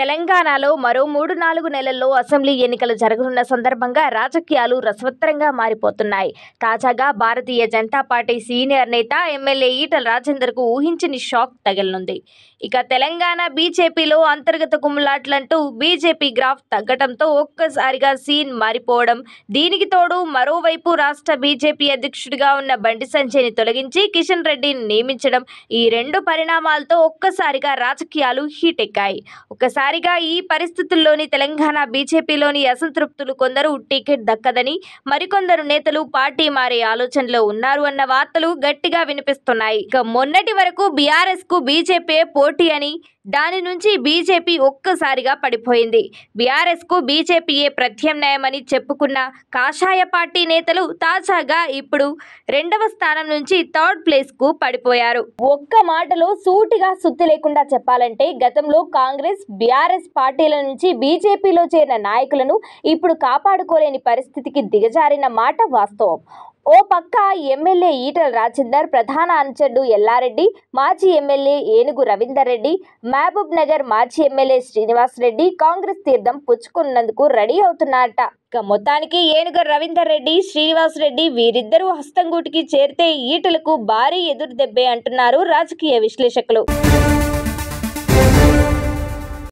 తెలంగాణలో మరో మూడు నాలుగు నెలల్లో అసెంబ్లీ ఎన్నికలు జరగనున్న సందర్భంగా రాజకీయాలు రసవత్తరంగా మారిపోతున్నాయి. తాజాగా భారతీయ జనతా పార్టీ సీనియర్ నేత ఎమ్మెల్యే ఈటల రాజేందర్కు ఊహించని షాక్ తగిలనుంది. ఇక తెలంగాణ బీజేపీలో అంతర్గత కుమ్ములాట్లంటూ బీజేపీ గ్రాఫ్ తగ్గటంతో ఒక్కసారిగా సీన్ మారిపోవడం దీనికి తోడు మరోవైపు రాష్ట్ర బీజేపీ అధ్యక్షుడిగా ఉన్న బండి సంజయ్ని తొలగించి కిషన్ రెడ్డిని నియమించడం ఈ రెండు పరిణామాలతో ఒక్కసారిగా రాజకీయాలు హీట్ ఎక్కాయి ఒక్కసారిగా ఈ పరిస్థితుల్లోని తెలంగాణ బీజేపీలోని అసంతృప్తులు కొందరు టికెట్ దక్కదని మరికొందరు నేతలు పార్టీ మారే ఆలోచనలో ఉన్నారు అన్న వార్తలు గట్టిగా వినిపిస్తున్నాయి. ఇక మొన్నటి వరకు బీఆర్ఎస్కు బీజేపీ పోటీ అని దాని నుంచి బీజేపీ ఒక్కసారిగా పడిపోయింది. బీఆర్ఎస్కు బీజేపీయే ప్రత్యామ్నాయమని చెప్పుకున్న కాషాయ పార్టీ నేతలు తాజాగా ఇప్పుడు రెండవ స్థానం నుంచి థర్డ్ ప్లేస్కు పడిపోయారు. ఒక్క మాటలో సూటిగా సుత్తి లేకుండా చెప్పాలంటే గతంలో కాంగ్రెస్ బీఆర్ఎస్ పార్టీల నుంచి బీజేపీలో చేరిన నాయకులను ఇప్పుడు కాపాడుకోలేని పరిస్థితికి దిగజారిన మాట వాస్తవం. ఓ పక్క ఎమ్మెల్యే ఈటల రాజేందర్ ప్రధాన అనుచరుడు ఎల్లారెడ్డి మాజీ ఎమ్మెల్యే ఏనుగు రవీందర్ రెడ్డి మహబూబ్ నగర్ మాజీ ఎమ్మెల్యే శ్రీనివాస్ రెడ్డి కాంగ్రెస్ తీర్థం పుచ్చుకున్నందుకు రెడీ అవుతున్నారట. ఇక మొత్తానికి ఏనుగు రవీందర్ రెడ్డి శ్రీనివాస్ రెడ్డి వీరిద్దరూ హస్తంగూటికి చేరితే ఈటలకు భారీ ఎదురు దెబ్బే అంటున్నారు రాజకీయ విశ్లేషకులు.